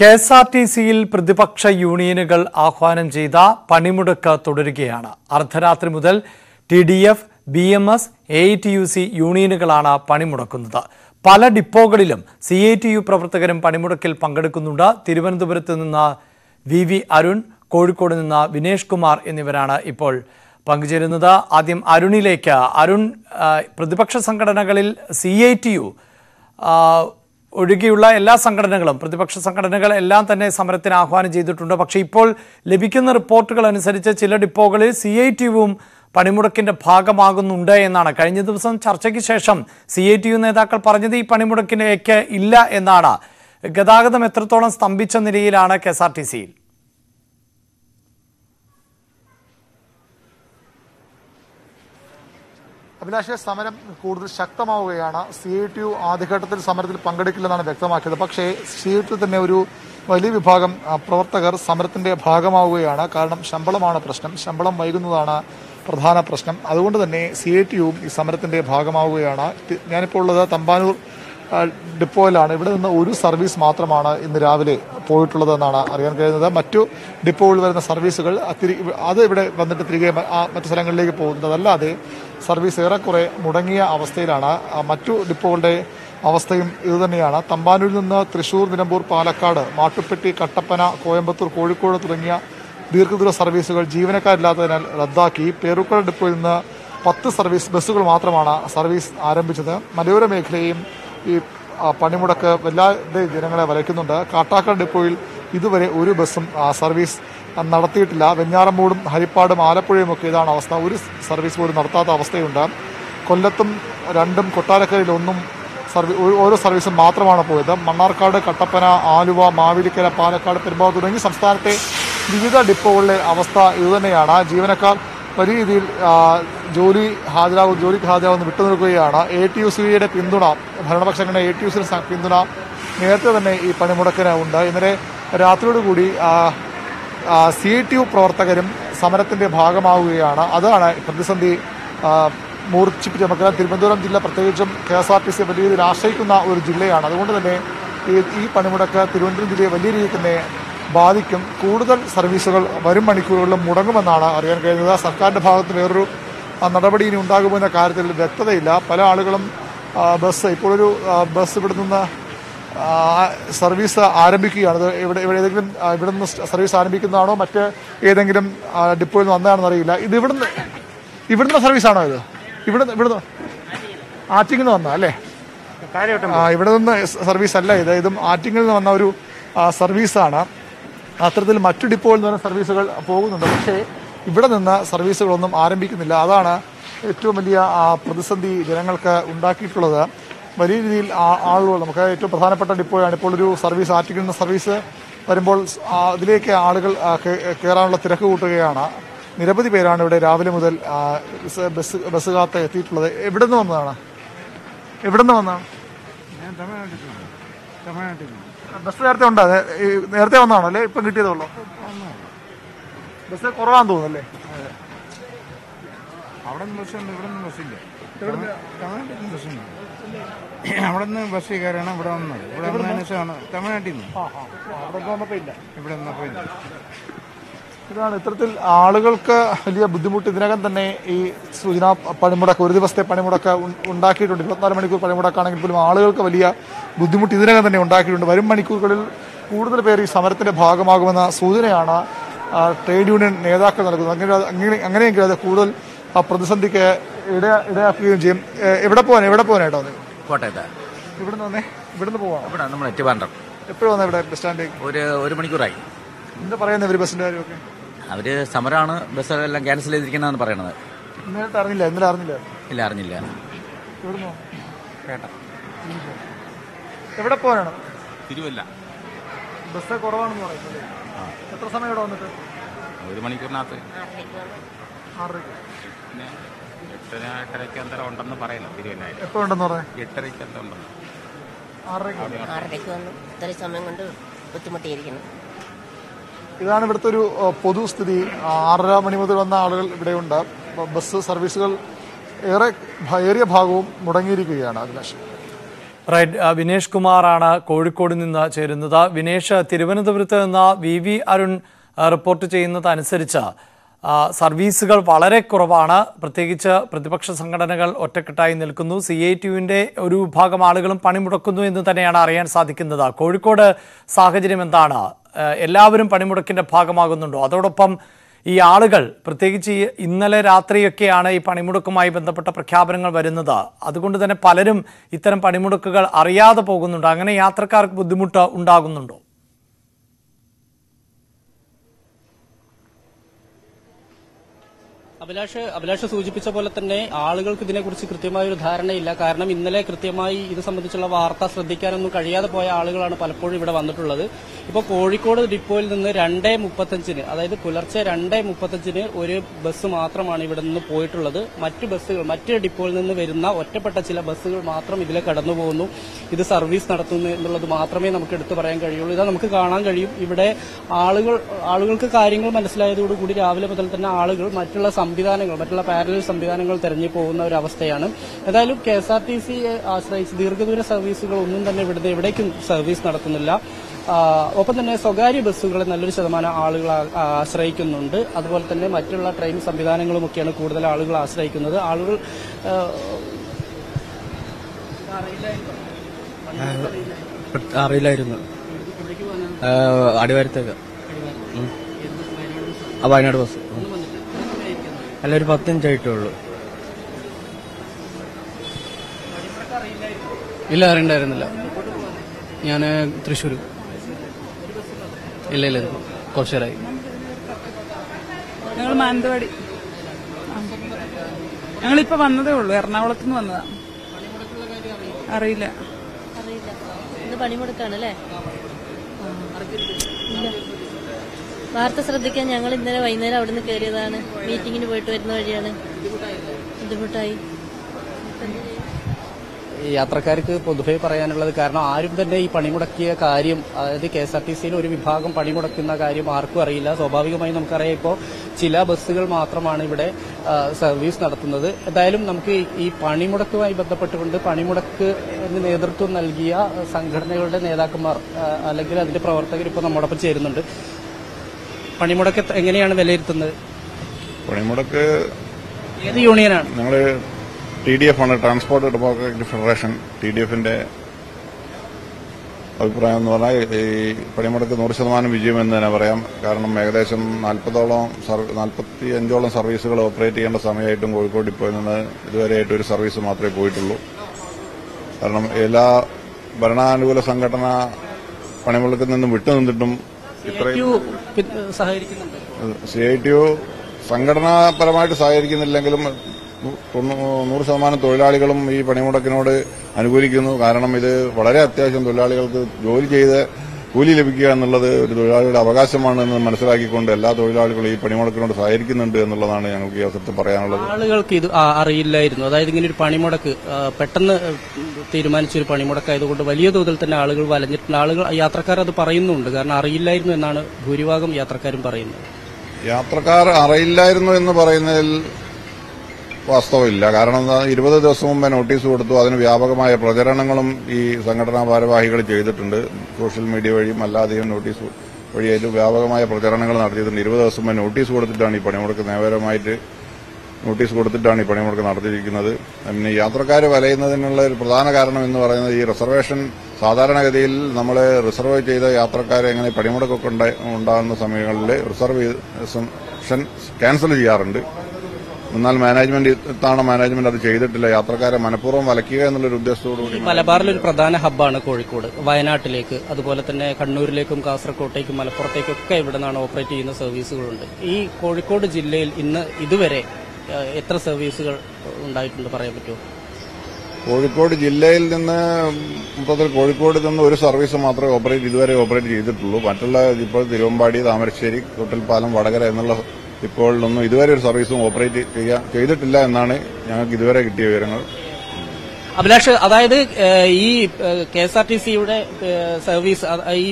K S R T സിയിൽ പ്രതിപക്ഷ യൂണിയനുകൾ ആഹ്വാനം ചെയ്ത പണിമുടക്ക് തുടരുകയാണ്. അർദ്ധരാത്രി മുതൽ T D F B M S A T U C യൂണിയനുകളാണ് പണിമുടക്കുന്നത്. പല ഡിപ്പോകളിലും സി ഐ ടി യു പ്രവർത്തകരും പണിമുടക്കിൽ പങ്കെടുക്കുന്നുണ്ട്. തിരുവനന്തപുരത്ത് നിന്ന് വി വി അരുൺ കോഴിക്കോട് നിന്ന് വിനേഷ് കുമാർ എന്നിവരാണ് ഇപ്പോൾ പങ്കുചേരുന്നത്. ആദ്യം അരുണിലേക്ക്. അരുൺ പ്രതിപക്ഷ സംഘടനകളിൽ സി ഐ ടി യു ഒഴികെയുള്ള എല്ലാ സംഘടനകളും പ്രതിപക്ഷ സംഘടനകൾ എല്ലാം തന്നെ സമരത്തിന് ആഹ്വാനം ചെയ്തിട്ടുണ്ട്. പക്ഷേ ഇപ്പോൾ ലഭിക്കുന്ന റിപ്പോർട്ടുകൾ അനുസരിച്ച് ചില ഡിപ്പോകളിൽ സി ഐ ടി യുവും പണിമുടക്കിന്റെ ഭാഗമാകുന്നുണ്ട് എന്നാണ്. കഴിഞ്ഞ ദിവസം ചർച്ചയ്ക്ക് ശേഷം സി ഐ ടി യു നേതാക്കൾ പറഞ്ഞത് ഈ പണിമുടക്കിലേക്ക് ഇല്ല എന്നാണ്. ഗതാഗതം എത്രത്തോളം സ്തംഭിച്ച നിലയിലാണ് കെ എസ് ആർ ടി സിയിൽ അഭിലാഷ സമരം കൂടുതൽ ശക്തമാവുകയാണ്. സി ഐ ടി യു ആദ്യഘട്ടത്തിൽ സമരത്തിൽ പങ്കെടുക്കില്ലെന്നാണ് വ്യക്തമാക്കിയത്. പക്ഷേ സി ഐ ടി തന്നെ ഒരു വലിയ വിഭാഗം പ്രവർത്തകർ സമരത്തിന്റെ ഭാഗമാവുകയാണ്. കാരണം ശമ്പളമാണ് പ്രശ്നം. ശമ്പളം വൈകുന്നതാണ് പ്രധാന പ്രശ്നം. അതുകൊണ്ട് തന്നെ സി ഐ ടി യുവും ഈ സമരത്തിന്റെ ഭാഗമാവുകയാണ്. ഞാനിപ്പോൾ ഉള്ളത് തമ്പാനൂർ ഡിപ്പോയിലാണ്. ഇവിടെ നിന്ന് ഒരു സർവീസ് മാത്രമാണ് ഇന്ന് രാവിലെ പോയിട്ടുള്ളതെന്നാണ് അറിയാൻ കഴിയുന്നത്. മറ്റു ഡിപ്പോയിൽ വരുന്ന സർവീസുകൾ അത് ഇവിടെ വന്നിട്ട് തിരികെ മറ്റു സ്ഥലങ്ങളിലേക്ക് പോകുന്നതല്ലാതെ സർവീസ് ഏറെക്കുറെ മുടങ്ങിയ അവസ്ഥയിലാണ്. മറ്റു ഡിപ്പോകളുടെ അവസ്ഥയും ഇതുതന്നെയാണ്. തമ്പാനൂരിൽ നിന്ന് തൃശൂർ നിലമ്പൂർ പാലക്കാട് മാട്ടുപ്പെട്ടി കട്ടപ്പന കോയമ്പത്തൂർ കോഴിക്കോട് തുടങ്ങിയ ദീർഘദൂര സർവീസുകൾ ജീവനക്കാരില്ലാത്തതിനാൽ റദ്ദാക്കി. പേരുക്കള ഡിപ്പോയിൽ നിന്ന് പത്ത് സർവീസ് ബസ്സുകൾ മാത്രമാണ് സർവീസ് ആരംഭിച്ചത്. മലയോര മേഖലയും ഈ പണിമുടക്ക് വല്ലാതെ ജനങ്ങളെ വലയ്ക്കുന്നുണ്ട്. കാട്ടാക്കട ഡിപ്പോയിൽ ഇതുവരെ ഒരു ബസ്സും സർവീസ് നടത്തിയിട്ടില്ല. വെഞ്ഞാറമ്മൂടും ഹരിപ്പാടും ആലപ്പുഴയും ഒക്കെ ഇതാണ് അവസ്ഥ. ഒരു സർവീസ് പോലും നടത്താത്ത അവസ്ഥയുണ്ട്. കൊല്ലത്തും രണ്ടും കൊട്ടാരക്കരയിൽ ഒന്നും സർവീ ഓരോ സർവീസും മാത്രമാണ് പോയത്. മണ്ണാർക്കാട് കട്ടപ്പന ആലുവ മാവിലിക്കര പാലക്കാട് പെരുമ്പാവൂർ തുടങ്ങി സംസ്ഥാനത്തെ വിവിധ ഡിപ്പോകളിലെ അവസ്ഥ ഇതുതന്നെയാണ് ജീവനക്കാർ വലിയ രീതിയിൽ ജോലി ഹാജരാകും ജോലിക്ക് ഹാജരാകുന്ന വിട്ടുനിൽക്കുകയാണ്. എ ടി യു സിയുടെ പിന്തുണ ഭരണപക്ഷങ്ങളുടെ എ ടി യു സിയുടെ പിന്തുണ നേരത്തെ തന്നെ ഈ പണിമുടക്കിന് ഉണ്ട്. ഇന്നലെ രാത്രിയോടുകൂടി സി ടി യു പ്രവർത്തകരും സമരത്തിന്റെ ഭാഗമാവുകയാണ്. അതാണ് പ്രതിസന്ധി മൂർച്ഛിപ്പിച്ച് നമുക്കറിയാം. തിരുവനന്തപുരം ജില്ല പ്രത്യേകിച്ചും K S R T C വലിയ രീതിയിൽ ആശ്രയിക്കുന്ന ഒരു ജില്ലയാണ്. അതുകൊണ്ട് തന്നെ ഈ ഈ പണിമുടക്ക് തിരുവനന്തപുരം ജില്ലയെ വലിയ രീതിയിൽ തന്നെ ബാധിക്കും. കൂടുതൽ സർവീസുകൾ വരും മണിക്കൂറുകളിലും മുടങ്ങുമെന്നാണ് അറിയാൻ കഴിയുന്നത് സർക്കാരിന്റെ ഭാഗത്ത് വേറൊരു നടപടി ഇനി ഉണ്ടാകുമെന്ന കാര്യത്തിൽ വ്യക്തതയില്ല. പല ആളുകളും ബസ് ഇപ്പോഴൊരു ഒരു ബസ് ഇവിടെ നിന്ന് സർവീസ് ആരംഭിക്കുകയാണ്. ഇവിടെ ഇവിടെ ഏതെങ്കിലും ഇവിടെ നിന്ന് സർവീസ് ആരംഭിക്കുന്നതാണോ മറ്റ് ഏതെങ്കിലും ഡിപ്പോയിൽ നിന്ന് വന്നതാണെന്ന് അറിയില്ല. ഇത് ഇവിടുന്ന് ഇവിടുന്ന് ആണോ ഇത്? ഇവിടുന്ന് ഇവിടുന്ന് ആറ്റിങ്ങിൽ നിന്ന് വന്ന അല്ലേ? ആ, ഇവിടെ നിന്ന് സർവീസ് അല്ല ഇത്. ഇതും ആറ്റിങ്ങിൽ നിന്ന് വന്ന ഒരു സർവീസാണ്. അത്തരത്തിൽ മറ്റു ഡിപ്പോയിൽ നിന്ന് സർവീസുകൾ പോകുന്നുണ്ട്. പക്ഷേ ഇവിടെ നിന്ന് സർവീസുകളൊന്നും ആരംഭിക്കുന്നില്ല. അതാണ് ഏറ്റവും വലിയ പ്രതിസന്ധി ജനങ്ങൾക്ക് ഉണ്ടാക്കിയിട്ടുള്ളത്. വലിയ രീതിയിൽ ആളുകൾ നമുക്ക് ഏറ്റവും പ്രധാനപ്പെട്ട ഡിപ്പോയാണ്. ഇപ്പോൾ ഒരു സർവീസ് ആറ്റിക്കുന്ന സർവീസ് വരുമ്പോൾ അതിലേക്ക് ആളുകൾ കയറാനുള്ള തിരക്ക് കൂട്ടുകയാണ്. നിരവധി പേരാണ് ഇവിടെ രാവിലെ മുതൽ ബസ് ബസ് കാത്ത് എത്തിയിട്ടുള്ളത്. എവിടെ നിന്ന് വന്നതാണ്? എവിടെ നിന്ന് വന്നതാണ്. ബസ് നേരത്തെ ഉണ്ടോ? നേരത്തെ വന്നതാണോ? അല്ലേ? ഇപ്പം കിട്ടിയതുള്ളൂ ബസ് കുറവാന്ന് തോന്നുന്നു അല്ലേ അവിടെ നിന്ന് ബസ്സുണ്ട് ഇവിടെ നിന്ന് ബസ്സില്ല തമിഴ്നാട്ടിൽ നിന്ന് ബസ്സുണ്ട് അവിടെ നിന്ന് ബസ്സിൽ കയറാണ് ഇവിടെ വന്നത്. ഇവിടെ വന്നതിന് ശേഷമാണ് തമിഴ്നാട്ടിൽ നിന്ന്. അവിടെ വന്നപ്പോൾ ഇല്ല. ഇവിടെ ഇല്ല. ഇതാണ് ഇത്തരത്തിൽ ആളുകൾക്ക് വലിയ ബുദ്ധിമുട്ട്. ഇതിനകം തന്നെ ഈ സൂചന പണിമുടക്ക് ഒരു ദിവസത്തെ പണിമുടക്ക് ഉണ്ടാക്കിയിട്ടുണ്ട്. ഇരുപത്തിനാല് മണിക്കൂർ പണിമുടക്കാണെങ്കിൽ പോലും ആളുകൾക്ക് വലിയ ബുദ്ധിമുട്ട് ഇതിനകം തന്നെ ഉണ്ടാക്കിയിട്ടുണ്ട്. വരും മണിക്കൂറുകളിൽ കൂടുതൽ പേർ ഈ സമരത്തിന്റെ ഭാഗമാകുമെന്ന സൂചനയാണ് ട്രേഡ് യൂണിയൻ നേതാക്കൾ നൽകുന്നത്. അങ്ങനെ അങ്ങനെ അങ്ങനെയെങ്കിൽ അത് കൂടുതൽ പ്രതിസന്ധിക്ക് ഇട ഇടയാക്കുകയും ചെയ്യും. എവിടെ പോകാൻ എവിടെ പോകാനായിട്ടോ കോട്ടയത്ത് ഇവിടുന്ന് വന്നേ. ഇവിടുന്ന് പോവാം. ഇവിടെ നമ്മൾ എറ്റുപാണ്ടം എപ്പോഴും വന്നേ ഇവിടെ ബസ് സ്റ്റാൻഡിലേക്ക് ഒരു ഒരു മണിക്കൂറായി. എന്താ പറയുന്നത് ഇവർ ബസ്സിന്റെ കാര്യമൊക്കെ? അവർ സമരമാണ് ബസ്സെല്ലാം ക്യാൻസൽ ചെയ്തിരിക്കുന്നതെന്ന് പറയണത്. ഇന്നലത്തെ അറിഞ്ഞില്ല ഇന്നലെ അറിഞ്ഞില്ല. ഇല്ല അറിഞ്ഞില്ല. എവിടുന്നോ എവിടെ പോകാനാണ് തിരുവല്ല. ബസ് കുറവാണെന്ന് പറയുന്നത് എത്ര സമയം ഇവിടെ വന്നിട്ട്? ഒരു മണിക്കൂറിനകത്ത്. ആറരയ്ക്ക്. പിന്നെ എട്ടര എട്ടരയ്ക്ക് അന്തരം ഉണ്ടെന്ന് ഉണ്ടെന്ന് പറഞ്ഞത് എട്ടരയ്ക്ക് അന്തരം ഉണ്ടെന്ന്. ആറരയ്ക്ക് ആറരയ്ക്ക് വന്നു സമയം കൊണ്ട് ബുദ്ധിമുട്ടിയിരിക്കുന്നു. ഇതാണ് ഇവിടുത്തെ ഒരു പൊതുസ്ഥിതി. ആറര മണി മുതൽ വന്ന ആളുകൾ ഇവിടെയുണ്ട്. ഉണ്ട് ബസ് സർവീസുകൾ ഏറെ ഏറിയ ഭാഗവും മുടങ്ങിയിരിക്കുകയാണ് അഭിലാഷ്. റൈറ്റ്. വിനേഷ് കുമാറാണ് കോഴിക്കോട് നിന്ന് ചേരുന്നത്. വിനേഷ് തിരുവനന്തപുരത്ത് നിന്ന് വി വി അരുൺ റിപ്പോർട്ട് ചെയ്യുന്നത് അനുസരിച്ച് സർവീസുകൾ വളരെ കുറവാണ്. പ്രത്യേകിച്ച് പ്രതിപക്ഷ സംഘടനകൾ ഒറ്റക്കെട്ടായി നിൽക്കുന്നു. സി ഐ ടിയുവിന്റെ ഒരു വിഭാഗം ആളുകളും പണിമുടക്കുന്നു എന്ന് തന്നെയാണ് അറിയാൻ സാധിക്കുന്നത്. കോഴിക്കോട് സാഹചര്യം എന്താണ്? എല്ലാവരും പണിമുടക്കിന്റെ ഭാഗമാകുന്നുണ്ടോ? അതോടൊപ്പം ഈ ആളുകൾ പ്രത്യേകിച്ച് ഇന്നലെ രാത്രിയൊക്കെയാണ് ഈ പണിമുടക്കുമായി ബന്ധപ്പെട്ട പ്രഖ്യാപനങ്ങൾ വരുന്നത്. അതുകൊണ്ട് തന്നെ പലരും ഇത്തരം പണിമുടക്കുകൾ അറിയാതെ പോകുന്നുണ്ട്. അങ്ങനെ യാത്രക്കാർക്ക് ബുദ്ധിമുട്ട് ഉണ്ടാകുന്നുണ്ടോ? അഭിലാഷ് അഭിലാഷ് സൂചിപ്പിച്ച പോലെ തന്നെ ആളുകൾക്ക് ഇതിനെക്കുറിച്ച് കൃത്യമായ ഒരു ധാരണയില്ല. കാരണം ഇന്നലെ കൃത്യമായി ഇത് സംബന്ധിച്ചുള്ള വാർത്ത ശ്രദ്ധിക്കാനൊന്നും കഴിയാതെ പോയ ആളുകളാണ് പലപ്പോഴും ഇവിടെ വന്നിട്ടുള്ളത്. ഇപ്പോൾ കോഴിക്കോട് ഡിപ്പോയിൽ നിന്ന് രണ്ടേ മുപ്പത്തഞ്ചിന് അതായത് പുലർച്ചെ രണ്ടേ മുപ്പത്തഞ്ചിന് ഒരു ബസ് മാത്രമാണ് ഇവിടെ നിന്ന് പോയിട്ടുള്ളത്. മറ്റ് ബസ്സുകൾ മറ്റ് ഡിപ്പോയിൽ നിന്ന് വരുന്ന ഒറ്റപ്പെട്ട ചില ബസ്സുകൾ മാത്രം ഇതിലെ കടന്നു പോകുന്നു. ഇത് സർവീസ് നടത്തുന്നു എന്നുള്ളത് മാത്രമേ നമുക്ക് എടുത്തു പറയാൻ കഴിയുള്ളൂ. ഇതാ നമുക്ക് കാണാൻ കഴിയും. ഇവിടെ ആളുകൾ ആളുകൾക്ക് കാര്യങ്ങൾ മനസ്സിലായതോടുകൂടി രാവിലെ മുതൽ തന്നെ ആളുകൾ മറ്റുള്ള സംവിധാനങ്ങൾ മറ്റുള്ള പാരലൽ സംവിധാനങ്ങൾ തെരഞ്ഞു പോകുന്ന ഒരു അവസ്ഥയാണ്. ഏതായാലും കെ എസ് ആർ ടി സിയെ ആശ്രയിച്ച് ദീർഘദൂര സർവീസുകൾ ഒന്നും തന്നെ ഇവിടുന്ന് എവിടേക്കും സർവീസ് നടത്തുന്നില്ല. ഒപ്പം തന്നെ സ്വകാര്യ ബസ്സുകളെ നല്ലൊരു ശതമാനം ആളുകൾ ആശ്രയിക്കുന്നുണ്ട്. അതുപോലെ തന്നെ മറ്റുള്ള ട്രെയിൻ സംവിധാനങ്ങളുമൊക്കെയാണ് കൂടുതൽ ആളുകൾ ആശ്രയിക്കുന്നത്. ആളുകൾ അറിയില്ലായിരുന്നു. അടിവാരത്തേക്ക്. വയനാട് ബസ്. അല്ല ഒരു പത്തഞ്ചായിട്ടുള്ളൂ ഇല്ല അറിയണ്ടായിരുന്നില്ല ഞാൻ തൃശ്ശൂർ ഇല്ല ഇല്ല കുറച്ചേരായി ഞങ്ങൾ മാനന്തവാടി. ഞങ്ങളിപ്പോ വന്നതേ ഉള്ളൂ എറണാകുളത്ത് നിന്ന് വന്നതാ. അറിയില്ല. അറിയില്ല. ഇന്ന് പണിമുടക്കാണല്ലേ ഇല്ല. വാർത്ത ശ്രദ്ധിക്കാൻ ഞങ്ങൾ ഇന്നലെ വൈകുന്നേരം അവിടെ നിന്ന് കയറിയതാണ്. മീറ്റിങ്ങിന് പോയിട്ട് വരുന്ന വഴിയാണ്. ബുദ്ധിമുട്ടായി. യാത്രക്കാർക്ക് പൊതുവെ പറയാനുള്ളത് കാരണം ആരും തന്നെ ഈ പണിമുടക്കിയ കാര്യം അതായത് കെ എസ് ആർ ടി സിയിൽ ഒരു വിഭാഗം പണിമുടക്കുന്ന കാര്യം ആർക്കും അറിയില്ല. സ്വാഭാവികമായി നമുക്കറിയാം ഇപ്പോൾ ചില ബസ്സുകൾ മാത്രമാണ് ഇവിടെ സർവീസ് നടത്തുന്നത്. എന്തായാലും നമുക്ക് ഈ പണിമുടക്കുമായി ബന്ധപ്പെട്ടുകൊണ്ട് പണിമുടക്ക് നേതൃത്വം നൽകിയ സംഘടനകളുടെ നേതാക്കന്മാർ അല്ലെങ്കിൽ അതിന്റെ പ്രവർത്തകർ ഇപ്പോൾ നമ്മോടൊപ്പം ചേരുന്നുണ്ട്. പണിമുടക്ക് എങ്ങനെയാണ് വിലയിരുത്തുന്നത്? പണിമുടക്ക് ഏത് യൂണിയനാണ്? ഞങ്ങൾ ടി ഡി എഫ് ആണ്. Transport democratic federation T D എഫിന്റെ അഭിപ്രായം എന്ന് പറഞ്ഞാൽ ഈ പണിമുടക്ക് നൂറ് ശതമാനം വിജയമെന്ന് തന്നെ പറയാം. കാരണം ഏകദേശം നാൽപ്പതോളം നാൽപ്പത്തി അഞ്ചോളം സർവീസുകൾ ഓപ്പറേറ്റ് ചെയ്യേണ്ട സമയമായിട്ടും കോഴിക്കോട് ഇപ്പോൾ നിന്ന് ഇതുവരെയായിട്ട് ഒരു സർവീസ് മാത്രമേ പോയിട്ടുള്ളൂ. കാരണം എല്ലാ ഭരണാനുകൂല സംഘടന പണിമുടക്കിൽ നിന്നും വിട്ടുനിന്നിട്ടും ഇത്രയും സി ഐ ടി യു സംഘടനാപരമായിട്ട് സഹകരിക്കുന്നില്ലെങ്കിലും നൂറ് ശതമാനം തൊഴിലാളികളും ഈ പണിമുടക്കിനോട് അനുകൂലിക്കുന്നു. കാരണം ഇത് വളരെ അത്യാവശ്യം തൊഴിലാളികൾക്ക് ജോലി ചെയ്ത് കൂലി ലഭിക്കുക എന്നുള്ളത് ഒരു തൊഴിലാളിയുടെ അവകാശമാണ് എന്ന് മനസ്സിലാക്കിക്കൊണ്ട് എല്ലാ തൊഴിലാളികളും ഈ പണിമുടക്കിനോട് സഹകരിക്കുന്നുണ്ട് എന്നുള്ളതാണ് ഞങ്ങൾക്ക് ഈ അവസരത്തിൽ പറയാനുള്ളത്. ആളുകൾക്ക് ഇത് അറിയില്ലായിരുന്നു. അതായത് ഇങ്ങനെ ഒരു പണിമുടക്ക് പെട്ടെന്ന് തീരുമാനിച്ചൊരു പണിമുടക്കായതുകൊണ്ട് വലിയ തോതിൽ തന്നെ ആളുകൾ വലഞ്ഞിട്ടുണ്ട്. ആളുകൾ യാത്രക്കാർ അത് പറയുന്നുണ്ട്. കാരണം അറിയില്ലായിരുന്നു എന്നാണ് ഭൂരിഭാഗം യാത്രക്കാരും പറയുന്നത്. യാത്രക്കാർ അറിയില്ലായിരുന്നു എന്ന് പറയുന്നതിൽ വാസ്തവമില്ല. കാരണം ഇരുപത് ദിവസം മുമ്പേ നോട്ടീസ് കൊടുത്തു. അതിന് വ്യാപകമായ പ്രചരണങ്ങളും ഈ സംഘടനാ ഭാരവാഹികൾ ചെയ്തിട്ടുണ്ട്. സോഷ്യൽ മീഡിയ വഴിയും അല്ലാതെയും നോട്ടീസ് വഴിയായിട്ട് വ്യാപകമായ പ്രചരണങ്ങൾ നടത്തിയിട്ടുണ്ട്. ഇരുപത് ദിവസം മുമ്പേ നോട്ടീസ് കൊടുത്തിട്ടാണ് ഈ പണിമുടക്ക്. നിയമപരമായിട്ട് നോട്ടീസ് കൊടുത്തിട്ടാണ് ഈ പണിമുടക്ക് നടത്തിയിരിക്കുന്നത്. പിന്നെ യാത്രക്കാർ വലയുന്നതിനുള്ള ഒരു പ്രധാന കാരണം എന്ന് പറയുന്നത് ഈ റിസർവേഷൻ സാധാരണഗതിയിൽ നമ്മൾ റിസർവ് ചെയ്ത യാത്രക്കാരെ എങ്ങനെ പണിമുടക്കൊക്കെ ഉണ്ടാകുന്ന സമയങ്ങളിൽ റിസർവേഷൻ ക്യാൻസൽ ചെയ്യാറുണ്ട്. എന്നാൽ മാനേജ്മെന്റ് ഇത്തവണ മാനേജ്മെന്റ് അത് ചെയ്തിട്ടില്ല. യാത്രക്കാരെ മനഃപൂർവം വലയ്ക്കുക എന്നുള്ളൊരു ഉദ്ദേശത്തോടുകൂടി മലബാറിലൊരു പ്രധാന ഹബ്ബാണ് കോഴിക്കോട്. വയനാട്ടിലേക്ക് അതുപോലെ തന്നെ കണ്ണൂരിലേക്കും കാസർകോട്ടേക്കും മലപ്പുറത്തേക്കും ഒക്കെ ഇവിടെ നിന്നാണ് ഓപ്പറേറ്റ് ചെയ്യുന്ന സർവീസുകളുണ്ട് ഈ കോഴിക്കോട് ജില്ലയിൽ ഇന്ന് ഇതുവരെ എത്ര സർവീസുകൾ ഉണ്ടായിട്ടുണ്ട് പറയാൻ പറ്റുമോ? കോഴിക്കോട് ജില്ലയിൽ നിന്ന് മൊത്തത്തിൽ കോഴിക്കോട് നിന്ന് ഒരു സർവീസ് മാത്രമേ ഓപ്പറേറ്റ് ഇതുവരെ ഓപ്പറേറ്റ് ചെയ്തിട്ടുള്ളൂ. മറ്റുള്ള ഇപ്പോൾ തിരുവമ്പാടി താമരശ്ശേരി തൊട്ടിൽപ്പാലം വടകര എന്നുള്ള ഡിപ്പോകളിലൊന്നും ഇതുവരെ ഒരു സർവീസും ഓപ്പറേറ്റ് ചെയ്തിട്ടില്ല എന്നാണ് ഞങ്ങൾക്ക് ഇതുവരെ കിട്ടിയ വിവരങ്ങൾ. അഭിലാഷ് അതായത് ഈ കെ എസ് ആർ ടി സിയുടെ സർവീസ് ഈ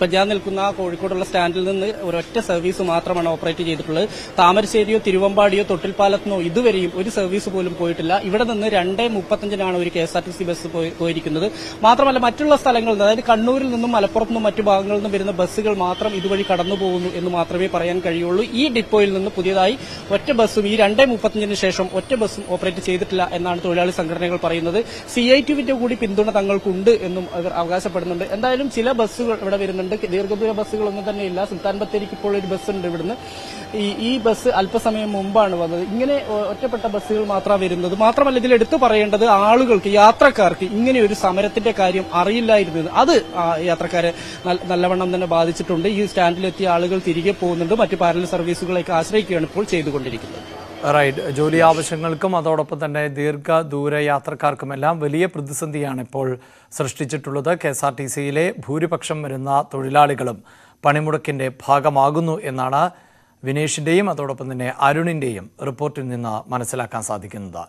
പഞ്ചാബ് നിൽക്കുന്ന കോഴിക്കോടുള്ള സ്റ്റാൻഡിൽ നിന്ന് ഒരൊറ്റ സർവീസ് മാത്രമാണ് ഓപ്പറേറ്റ് ചെയ്തിട്ടുള്ളത്. താമരശ്ശേരിയോ തിരുവമ്പാടിയോ തൊട്ടിൽപ്പാലത്തിനോ ഇതുവരെയും ഒരു സർവീസ് പോലും പോയിട്ടില്ല. ഇവിടെ നിന്ന് രണ്ടേ മുപ്പത്തഞ്ചിനാണ് ഒരു K S R T C bus പോയിരിക്കുന്നത്. മാത്രമല്ല മറ്റുള്ള സ്ഥലങ്ങളിൽ നിന്ന് അതായത് കണ്ണൂരിൽ നിന്നും മലപ്പുറത്തു നിന്നും മറ്റു ഭാഗങ്ങളിൽ നിന്നും വരുന്ന ബസ്സുകൾ മാത്രം ഇതുവഴി കടന്നു പോകുന്നു എന്ന് മാത്രമേ പറയാൻ കഴിയുള്ളൂ. ഈ ഡിപ്പോയിൽ നിന്ന് പുതിയതായി ഒറ്റ ബസ്സും ഈ രണ്ടേ മുപ്പത്തഞ്ചിന് ശേഷം ഒറ്റ ബസ്സും ഓപ്പറേറ്റ് ചെയ്തിട്ടില്ല എന്നാണ് തൊഴിലാളി സംഘടനകൾ പറയുന്നത്. സി ഐ ടിവിന്റെ കൂടി പിന്തുണ തങ്ങൾക്കുണ്ട് എന്നും അവർ അവകാശപ്പെടുന്നുണ്ട്. എന്തായാലും ചില ബസ്സുകൾ ഇവിടെ വരുന്നുണ്ട്. ദീർഘദൂര ബസ്സുകളൊന്നും തന്നെ ഇല്ല സുൽത്താൻ ബത്തേരിക്ക് ഇപ്പോൾ ഒരു ബസ് ഉണ്ട് ഇവിടുന്ന്. ഈ ഈ ബസ് അല്പസമയം മുമ്പാണ് വന്നത്. ഇങ്ങനെ ഒറ്റപ്പെട്ട ബസ്സുകൾ മാത്രമാണ് വരുന്നത്. മാത്രമല്ല ഇതിൽ എടുത്തു പറയേണ്ടത് ആളുകൾക്ക് യാത്രക്കാർക്ക് ഇങ്ങനെ ഒരു സമരത്തിന്റെ കാര്യം അറിയില്ലായിരുന്നു അത് യാത്രക്കാരെ നല്ലവണ്ണം തന്നെ ബാധിച്ചിട്ടുണ്ട്. ഈ സ്റ്റാൻഡിലെത്തിയ ആളുകൾ തിരികെ പോകുന്നുണ്ട്. മറ്റ് പാരലൽ സർവീസുകളെയൊക്കെ ആശ്രയിക്കുകയാണ് ഇപ്പോൾ ചെയ്തുകൊണ്ടിരിക്കുന്നത്. റൈറ്റ് ജോലി ആവശ്യങ്ങൾക്കും അതോടൊപ്പം തന്നെ ദീർഘദൂര യാത്രക്കാർക്കുമെല്ലാം വലിയ പ്രതിസന്ധിയാണ് ഇപ്പോൾ സൃഷ്ടിച്ചിട്ടുള്ളത്. കെ എസ് ആർ ടി സിയിലെ ഭൂരിപക്ഷം വരുന്ന തൊഴിലാളികളും പണിമുടക്കിന്റെ ഭാഗമാകുന്നു എന്നാണ് വിനേഷിന്റെയും അതോടൊപ്പം തന്നെ അരുണിന്റെയും റിപ്പോർട്ടിൽ നിന്ന് മനസ്സിലാക്കാൻ സാധിക്കുന്നത്.